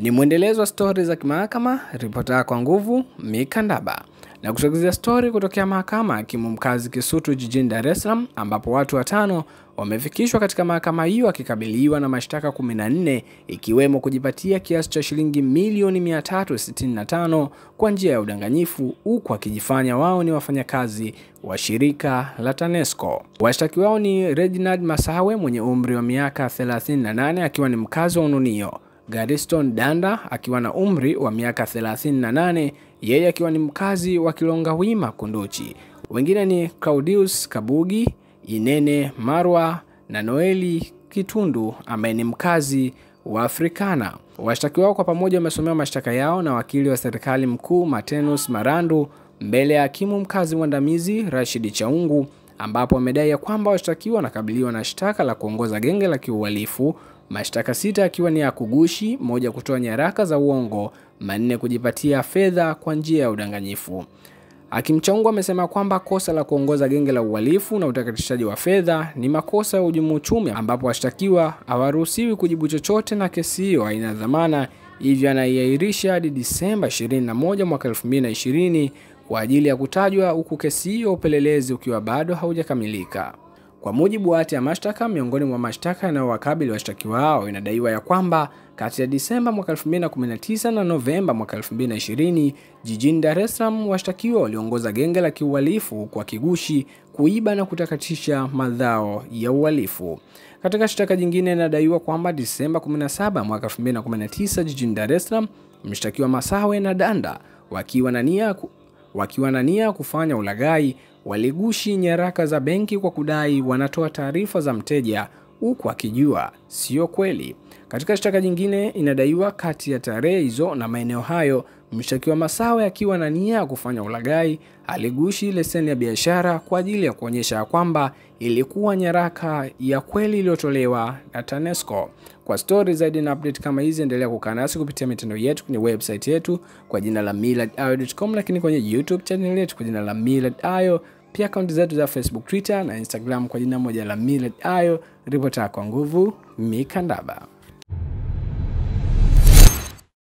Ni mwendelezo wa stori za kimahakama, ripota kwa nguvu Mikandaba na kusogezea stori kutokea mahakama akimu mkazi Kisutu jijini Dar es Salaam, ambapo watu watano wamefikishwa katika mahakama hiyo akikabiliwa na mashtaka 14 ikiwemo kujipatia kiasi cha shilingi milioni 365 kwa njia ya udanganyifu huku akijifanya wao ni wafanyakazi wa shirika la TANESCO. Washtaki wao ni Reginald Masawe mwenye umri wa miaka 38 akiwa ni mkazi wa Ununio, Gariston Danda akiwa na umri wa miaka 38 yeye akiwa ni mkazi wa kilonga wima Kunduchi. Wengine ni Claudius Kabugi, Inene Marwa na Noeli Kitundu ambaye ni mkazi wa Afrikana. Washtakiwa kwa pamoja wamesomewa mashtaka yao na wakili wa serikali mkuu Matenus Marandu mbele ya hakimu mkazi mwandamizi Rashid Chaungu, ambapo amedai ya kwamba washtakiwa wanakabiliwa na shtaka la kuongoza genge la kiuhalifu, mashtaka sita akiwa ni ya kugushi, moja kutoa nyaraka za uongo, manne kujipatia fedha kwa njia ya udanganyifu. Chaungu amesema kwamba kosa la kuongoza genge la uhalifu na utakatishaji wa fedha ni makosa ya uhujumu uchumi, ambapo washtakiwa hawaruhusiwi kujibu chochote na kesi hiyo haina dhamana, hivyo anaiahirisha hadi Disemba 21 mwaka 2020 kwa ajili ya kutajwa, huku kesi hiyo upelelezi ukiwa bado haujakamilika. Kwa mujibu wa hati ya mashtaka, miongoni mwa mashtaka yanayowakabili washtakiwa hao inadaiwa ya kwamba kati ya Disemba mwaka 2019 na Novemba mwaka 2020 jijini Dar es Salaam, washtakiwa waliongoza genge la kiuhalifu kwa kigushi, kuiba na kutakatisha madhao ya uhalifu. Katika shtaka jingine inadaiwa kwamba Disemba 17 mwaka 2019 jijini Dar es Salaam, mshtakiwa Masawe na Danda wakiwa na nia wakiwa na nia kufanya ulaghai waligushi nyaraka za benki kwa kudai wanatoa taarifa za mteja huku akijua sio kweli. Katika shtaka jingine inadaiwa kati ya tarehe hizo na maeneo hayo, mshtakiwa Masawe akiwa na nia ya kufanya ulagai aligushi leseni ya biashara kwa ajili ya kuonyesha kwamba ilikuwa nyaraka ya kweli iliyotolewa na TANESCO. Kwa stori zaidi na update kama hizi, endelea kukaa nasi kupitia mitandao yetu kwenye website yetu kwa jina la millardayo.com, lakini kwenye YouTube channel yetu kwa jina la Millard pia akaunti zetu za Facebook, Twitter na Instagram kwa jina moja la Millard Ayo. Ripota kwa nguvu Mikandaba.